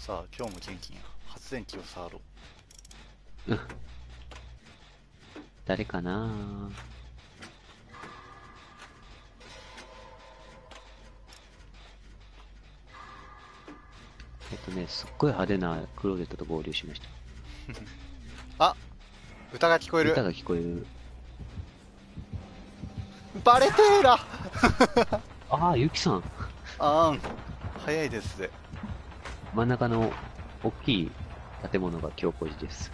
さあ今日も元気や発電機を触ろう。誰かな？えっとね、すっごい派手なクローゼットと合流しました。あ歌が聞こえる。歌が聞こえる。バレてーら ああ、ゆきさん。あーん。早いですぜ真ん中の大きい建物が強固寺です。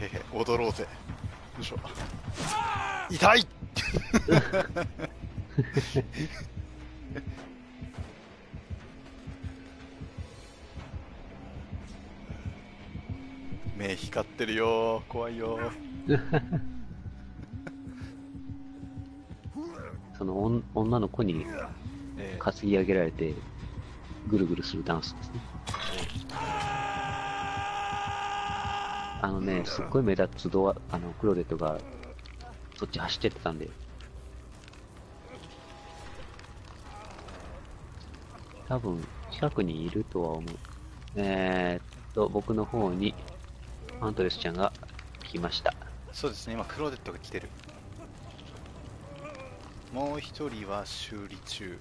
へへへ踊ろうぜ。よいしょ。痛い。目光ってるよ怖いよ お女の子に担ぎ上げられて、ぐるぐるするダンスですね。あのね、すっごい目立つドア、あの、クローゼットが、そっち走ってってたんで。多分、近くにいるとは思う。えー、っと、僕の方に、アントレスちゃんが来ました。そうですね今クローゼットが来てるもう一人は修理中。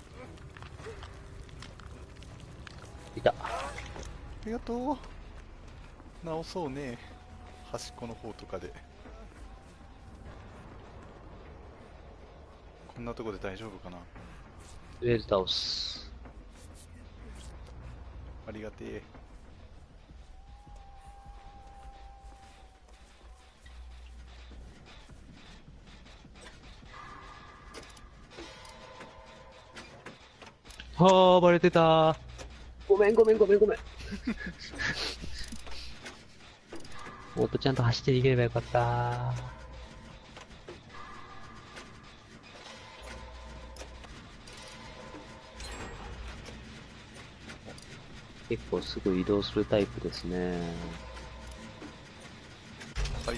いた。ありがとう。直そうね。端っこの方とかで。こんなとこで大丈夫かな。とりあえず倒す。ありがてえはあ、バレてた。ごめんごめんごめんごめん。もっとちゃんと走って逃げればよかった。結構すぐ移動するタイプですね。はい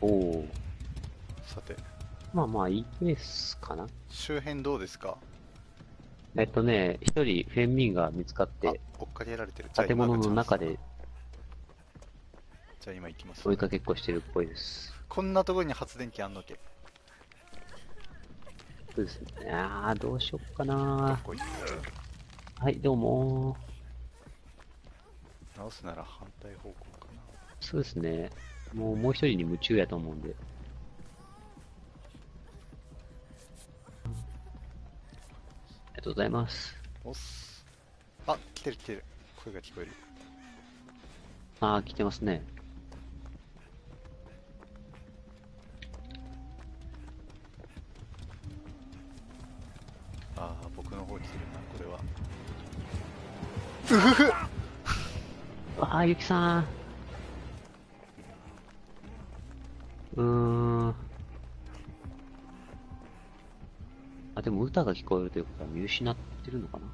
おお。さてまあまあ、いいペースかな。周辺どうですか？えっとね、一人フェンミンが見つかっあて、追っかけられてるじゃあ建物の中でじゃあ今行きます追いかけっこしてるっぽいです。こんなところに発電機あんのけそうですね。ああ、どうしよっかどな。はい、どうも直すなら反対方向かなそうですね。もう、もう一人に夢中やと思うんで。とうございます。おっすあ来てる来てる声が聞こえるああ、来てますね。ああ僕の方来てるなこれはうふふああ、ゆきさん。うーん。でも歌が聞こえるということは見失ってるのかな？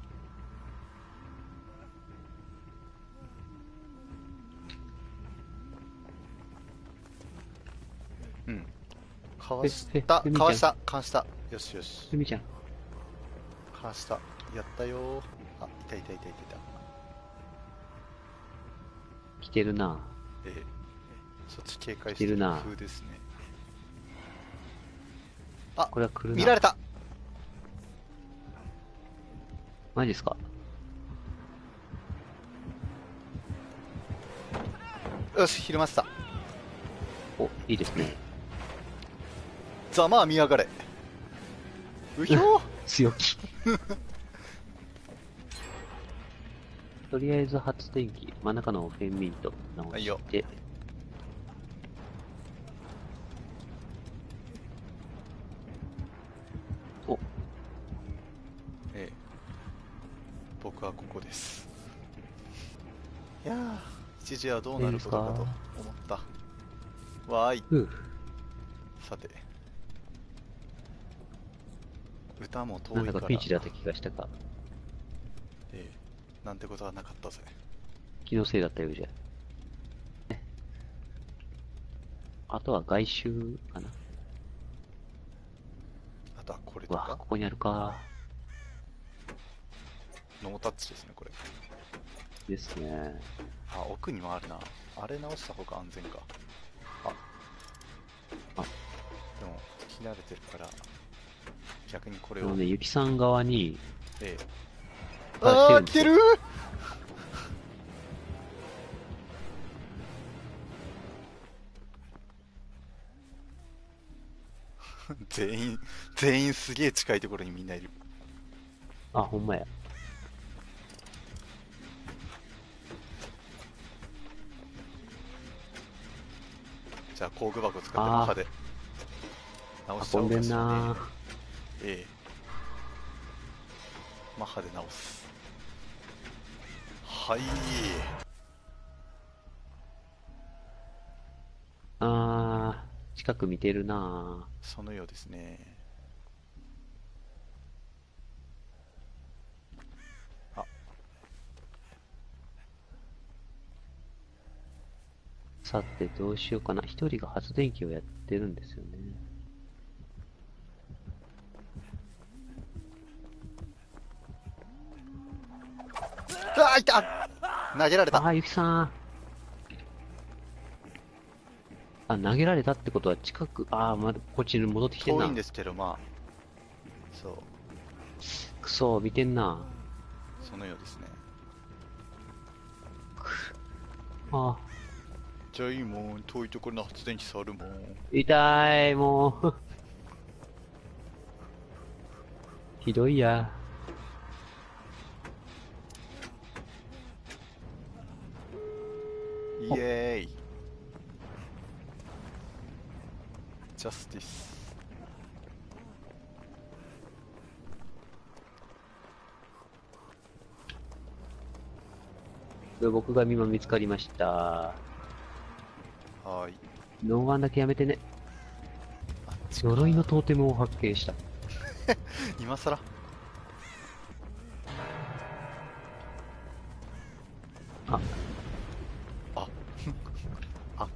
うん。かわしえたかわした。かわした。よしよし。ゆみちゃん。かわした。やったよ。あいたいたいたいたいた。来てるな。ええ。そっち警戒してるいるな。風ですね。これは来るな。見られたマジですか？よしひるませた。お、いいですね。ざまあ見やがれ。うひょー。強気。とりあえず発電機、真ん中のフェンミント直はいよして、お、ええ僕はここですいやー一時はどうなることかと思ったわーいさて歌も遠ないんだかからピンチだった気がしたか。ええなんてことはなかったぜ気のせいだったようじゃ。ねあとは外周かな。あうわ、かここにあるか。ノータッチですね、これ。ですね。あ、奥にもあるな。あれ直した方が安全か。あ。あでも、聞き慣れてるから、逆にこれを。あのね、ゆきさん側に、ええ。ああー、来てる 全員、全員すげえ近いところにみんないる。あ、ほんまや。じゃあ工具箱使ってマッハで直しちゃおうんかしらね。なええ。マッハで直す。はい。あー、近く見てるなそのようですねあさて、どうしようかな。一人が発電機をやってるんですよね。うわーいた投げられたあー、ゆきさん。あ、投げられたってことは近く、あー、まだこっちに戻ってきてんな。遠いんですけどまあそうくそ、見てんな。そのようですねあじゃあいいもん遠いところの発電機触るもんー、痛い、もう。ひどいや。イエーイジャスティス僕が今見つかりました。ノーワンだけやめてね。呪いのトーテムを発見した。今さらあ、ああ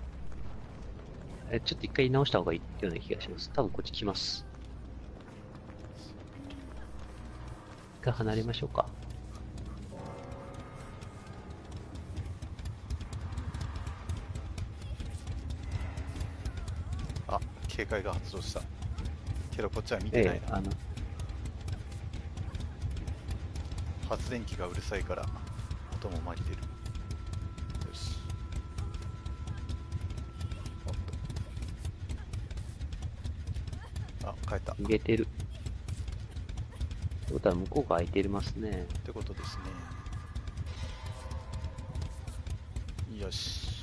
え、ちょっと一回直した方がいいような気がします。多分こっち来ます。一回離れましょうか。警戒が発動した。けどこっちは見てない。な、ええ、発電機がうるさいから音も紛れる。よし。あ帰った。っ逃げてる。ってことは向こうが空いてますね。てことですね。よし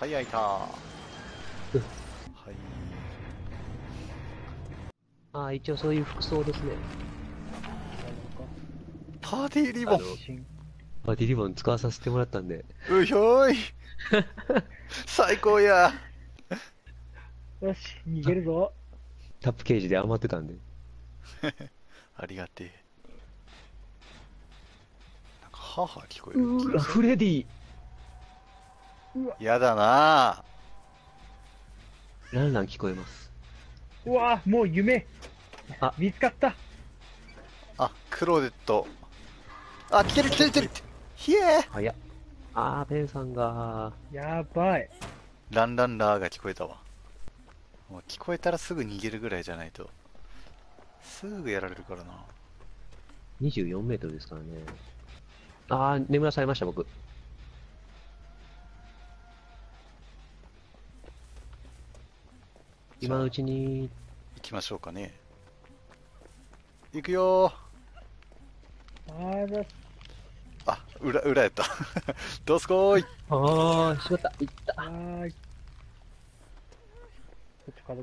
はい開いたはうんいああ、一応そういう服装ですね。パーティーリボンバディリボン使わさせてもらったんで。うひょーい 最高やよし、逃げるぞ。タップケージで余ってたんで。ありがてえなんかハーハー聞こえる気うわ、フレディやだなランラン聞こえます？うわもう夢。あ見つかった。あクローデットあ来てる来てる来てるひえ早っ。あー、ペンさんが、やばい。ランランラーが聞こえたわもう聞こえたらすぐ逃げるぐらいじゃないとすぐやられるからな24メートルですからね。あー、眠らされました、僕。今のうちに、行きましょうかね行くよあーだ、ーあ裏裏やった どうすこーいあー、しまった、いった。あーい。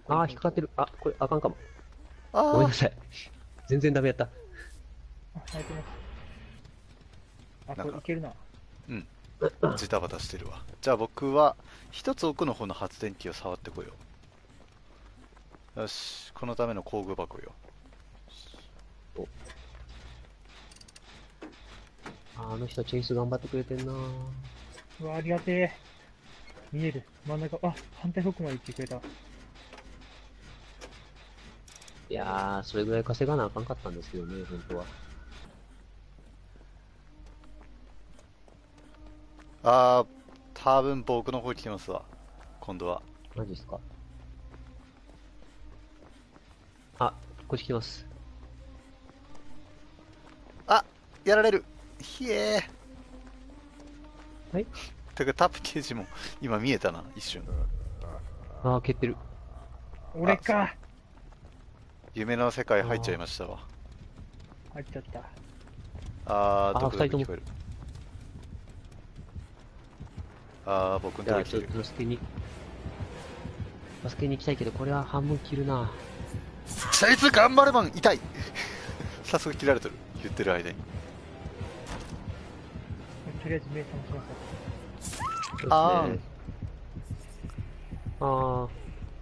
あー、引っかかってる。あ、これ、あかんかも。あーごめんなさい。全然ダメやった。あ、これいけるな。ジタバタしてるわじゃあ僕は一つ奥の方の発電機を触ってこようよしこのための工具箱よああの人チェイス頑張ってくれてんなうわ、ありがてえ。見える。真ん中、あ、反対方向まで行ってくれた。いやー、それぐらい稼がなあかんかったんですけどね、本当は。あー、多分僕の方来てますわ。今度は。マジっすかあ、こっち来てます。あやられるひえー。はいてかタップゲージも今見えたな、一瞬。あー、蹴ってる。俺か夢の世界入っちゃいましたわ。入っちゃった。あー、あどこだ二人とも聞こえる。あー、僕のじゃあ、ちょっとこ来てる。と助けに。助けに行きたいけど、これは半分切るな。チャ頑張れマン痛い早速切られてる。言ってる間に。とりあえず目覚まします。そう。あーあー、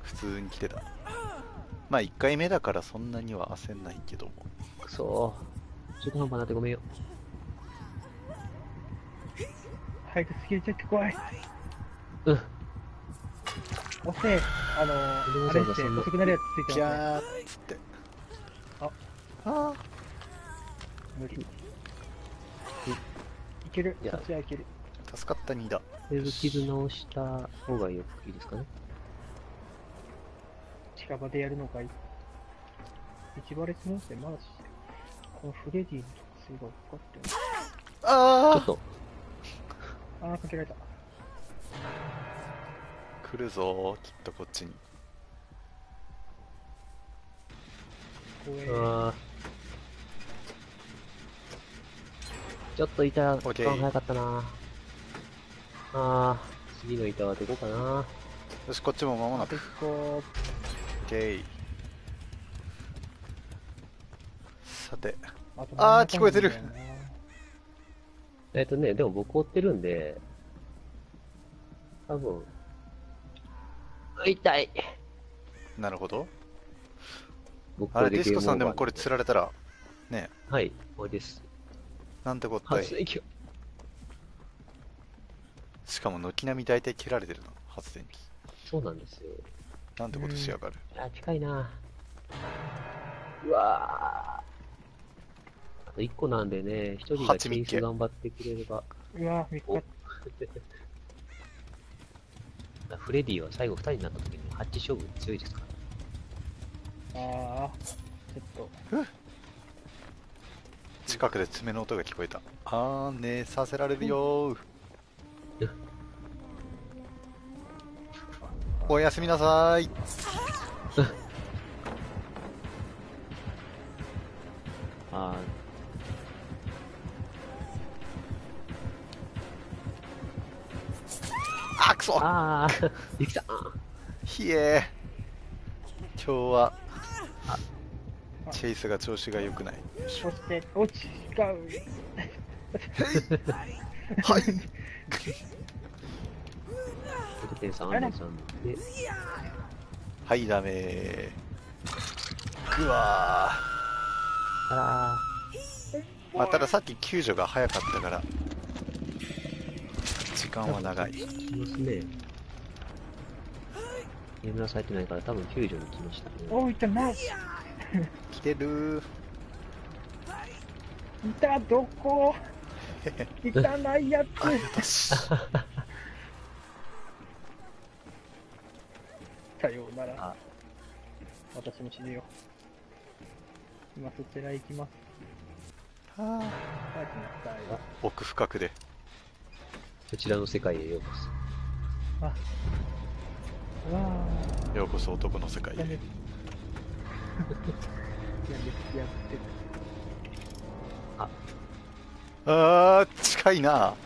普通に来てた。まあ1回目だからそんなには焦んないけども。くそー。中途半端になってごめんよ。早くスキルチェック来い。うん。押せ。あのー、あれって遅くなるやつついてギますね。ャーっつって。ああ無理。いける。いやそっちはいける。ー助かった2だ。とりあえず傷直した方がよくいいですかね。近場でやるのかい？一バレするんですね、マジで。このフレディの特性が分かってる。ちょあっと、あー、かけられた。ー来るぞーきっとこっちに。怖ちょっと板早かったな。あー次の板はどこかな。よし、こっちも間もなく。オッケー。さて、あとあー聞こえてる。えっとね、でも僕追ってるんで、多分、痛い。なるほど。僕あれ、ディスコさんでもこれつ釣られたら、ねはい、終わりです。なんてこったい。発電機しかも軒並み大体切られてるな、発電機。そうなんですよ。なんてことしやがる。あ、近いなうわーあと1個なんでね、1人がチェイス頑張ってくれれば。うわ、見つかおっフレディは最後2人になった時にハッチ勝負強いですから。た。あー、ちょっと。近くで爪の音が聞こえた。あー、寝させられるよー。おやすみなさーい。ああくそーあー、できた。ひえー。今日はあ、チェイスが調子が良くない。そして、落ち、違う。はい。6.3、アンデさんで、はい、ダメー。ぐわあー。まあ、たださっき救助が早かったから、時間は長い。ね。ゲームラされてないから多分救助に来ましたね。おい、いたな。い来てるた、どこ？いたないやつ。さようならあ。私も死ぬよ。今そちらへ行きます。あ帰ってなさい。ー奥深くで。こちらの世界へようこそ。あ。うわー。ようこそ男の世界へ。やめて。やめて、やって。あー、近いな。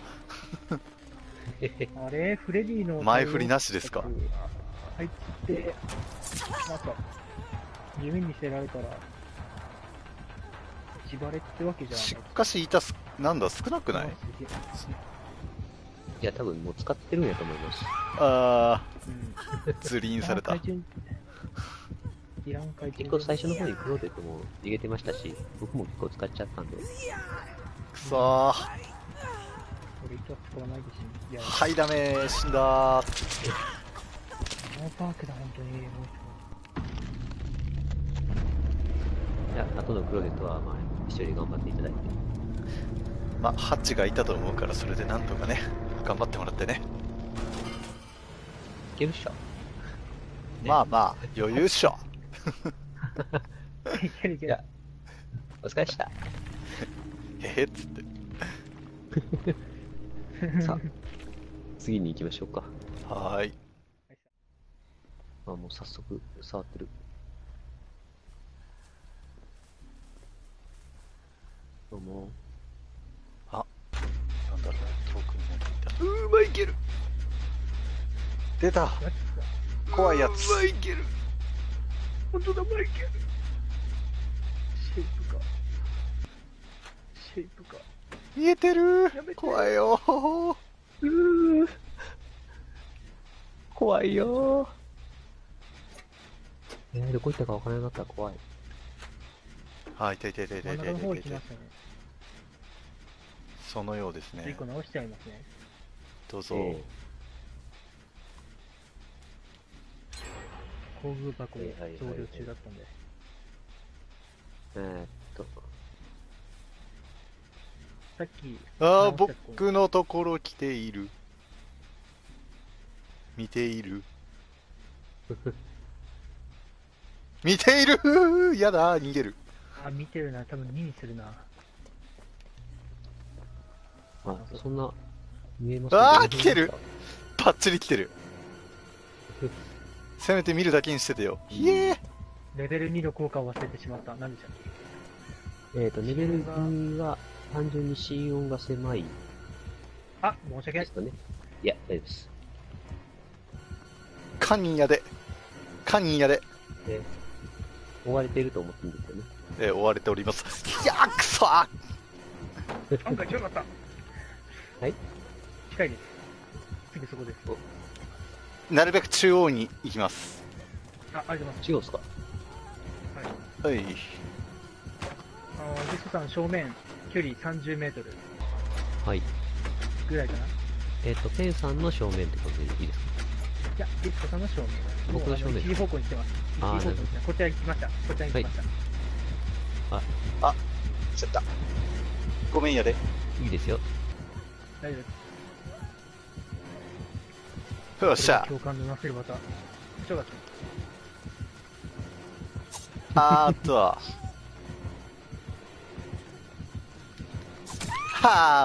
あれ？フレディの。前振りなしですか？入って、なんか、夢にせられたら、自バレってわけじゃしない。かし、板す、なんだ、少なくない？いや、多分もう使ってるんやと思います。あうん。ー、ズリンされた結構最初の方にクローデットも逃げてましたし、僕も結構使っちゃったんで。くそー。とはいダメ死んだノーパークだ、本当に。いや、後のクローゼットは、まあ、一緒に頑張っていただいて。まあ、ハッチがいたと思うから、それでなんとかね、頑張ってもらってね。いけるっしょ。まあまあ、余裕っしょ。いけるいける。お疲れっした。へへっつって。さあ、次に行きましょうか。はーい。あ、もう早速、触ってる。どうも。なんだろう、遠くになんかいた。うーまいける出た怖いやつ。いける本当だ、マイケル。シェイプか。シェイプか。見えてる怖いよーうー怖いよー。えー、どこ行ったか分からなかったら怖い。あ、いたいたいたいた真んいたいたいた中の方行きま。したね。そのようですね一個。直しちゃいますね。どうぞ。え工具箱はいはいはいはい増量中だったんで。ー、えー、っと、さっき、ああ、僕のところ来ている。見ている。見ている やだ、逃げる。あ、見てるな。多分2にするな。あ、そんな、見えますあー来てるバッチリ来てる。せめて見るだけにしててよ。ひえーレベル2の効果を忘れてしまった。何でしたっけえっ、と、レベル2は単純に心音が狭いあ、申し訳ない。ですかね。いや、大丈夫です。カニやで。カニやで。で、追われていると思ってるんですよね。えー追われております。いやー、くそー案外近かった。はい近いです。すぐそこです。なるべく中央に行きます。あ、ありがとうございます。違うんですか？はい。はい。あの、ディスコさん正面、距離30メートルはい。ぐらいかな。いえっ、と、ペンさんの正面ってことでいいですか？や、ディスコさんの正面。僕の正面もうあ一時方向に来てます。一方向に来てます。こちらに来ました。こちらに来ました。ちゃった。ごめんやで。いいですよ。大丈夫です。よっしゃ。共感のなせる技。ちょっとあーっと。は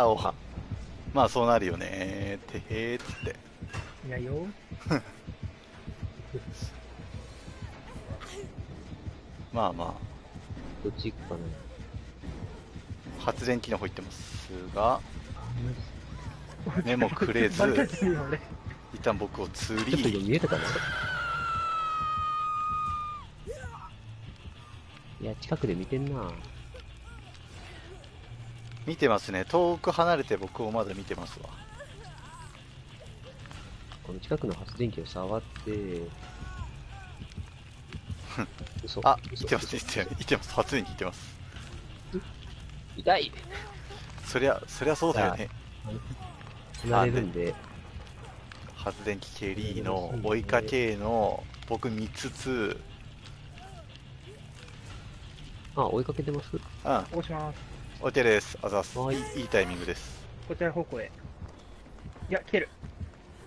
ーおは。まあそうなるよねてへーっつって。いやよ。まあまどっち行くかなあ、発電機の方行ってますが、あ目もくれず 一旦僕を釣ちょっと見えたかないや、近くで見てんな見てますね。遠く離れて僕をまだ見てますわ。この近くの発電機を触って、嘘あ、嘘いてます、い嘘てます、いてます。発電機いてます。痛いそりゃ、そりゃそうだよね。離れるんで、発電機ケリーの追いかけの僕見つつ、あ、追いかけてます？うん、押します。OK です。あざっす。はいいタイミングです。こちら方向へ。いや、来てる。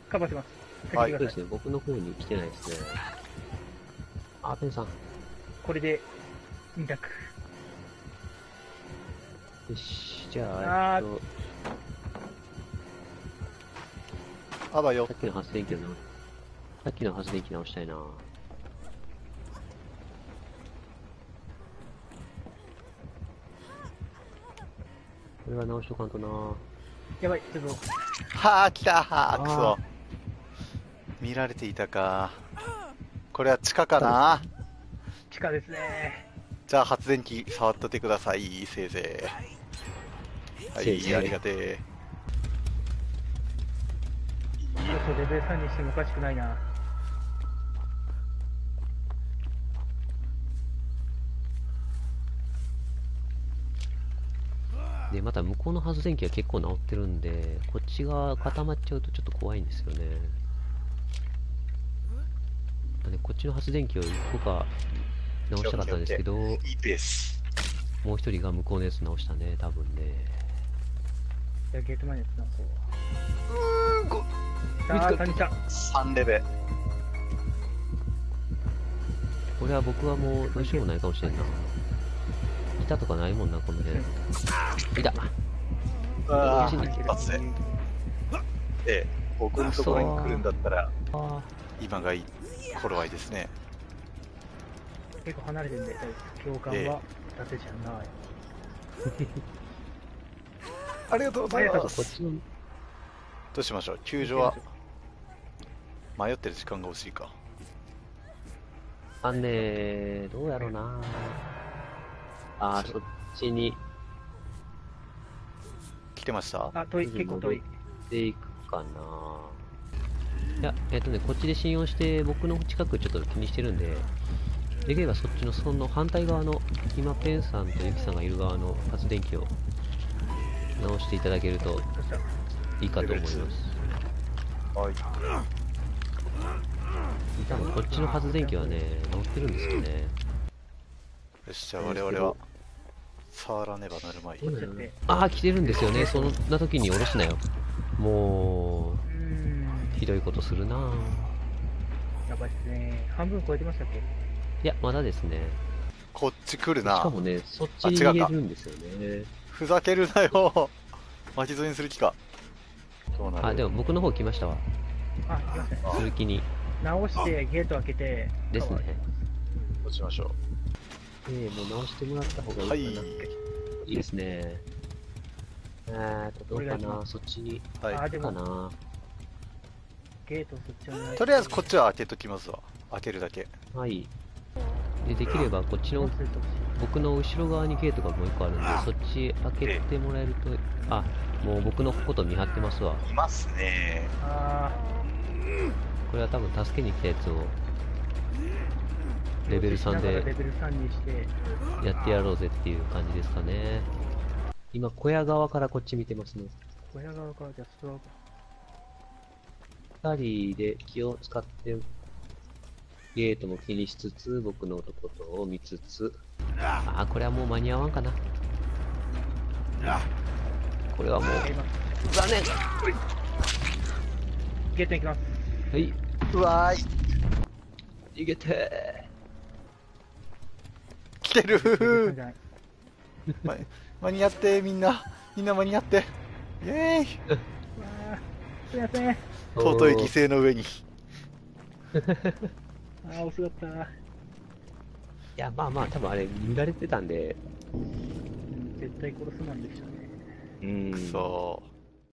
カバーします。はいそうですね、僕の方に来てないですね。あ、ペンさん。これで、2択。よし、じゃあ、あーえっと、あばよさっ。きの発電機を直さっきの発電機直したいなこれは直しとかんとなやばい、ちょっと、はあ、来たはあ、くあそ。見られていたか。これは地下かな？地下ですね。じゃあ発電機触っとってください、せいぜい。はい、せいぜいありがてえ。ちょっとレベル3にしてもおかしくないな。で、また向こうの発電機は結構直ってるんで、こっちが固まっちゃうとちょっと怖いんですよね。なんでこっちの発電機を1個か直したかったんですけど、いいペース。もう一人が向こうのやつ直したね、多分ね。じゃあゲート前にやつ直そう。3レベ。これは僕はもうどうしようもないかもしれんな。板とかないもんな、この辺。いたあー一発で。で、僕のところに来るんだったら、あ今がいい頃合いですね。結構離れてるんで、共感は伊達じゃない。ありがとうございます。こっちの、どうしましょう？救助は？迷ってる時間が欲しいか。あんねどうやろうなあー、そっちに来てました？あ、遠い、結構遠い。でいくかな。いや、えっとね、こっちで信用して、僕の近くちょっと気にしてるんで、できればそっちのその反対側の、今、ペンさんとユキさんがいる側の発電機を直していただけるといいかと思います。はい。多分こっちの発電機はね、直ってるんですよね。よし、じゃあ我々は、触らねばなるまい。ああ、来てるんですよね。そんな時に下ろすなよ。もうひどいことするなやばいっすね。半分超えてましたっけ？いや、まだですね。こっち来るしなか。もね、そっちに逃げるんですよね。ふざけるなよ。巻き添えにする気か。どうなる？あ、でも僕の方来ましたわ。あ、来ましたね。する気に。直して、ゲート開けて、ですね。どうしましょええもう直してもらった方がう。はいいいかな。。い、いですね。えーと、どうかな、そっちにはい。あ、でかも、な。ゲートそっちとりあえずこっちは開けときますわ。開けるだけ。はい。で、できればこっちの僕の後ろ側にゲートがもう一個あるんで、そっち開けてもらえると、あ、もう僕のこと見張ってますわ。いますね。あこれは多分助けに来たやつを、ーレベル3でレベル3にして、やってやろうぜっていう感じですかね。今、小屋側からこっち見てますね。小屋側からじゃあ外側か。二人で気を使って、ゲートも気にしつつ、僕のことを見つつ、ああ、これはもう間に合わんかな。これはもう。残念ゲートに行きます。はい、うわーい。逃げて来てる 間に合って、みんな。みんな間に合って。イェーイうわーすいません。尊い犠牲の上に。ー、遅かった。いや、まあまあ、多分あれ、見られてたんで、うん絶対殺すなんでしたね。うん。くそー。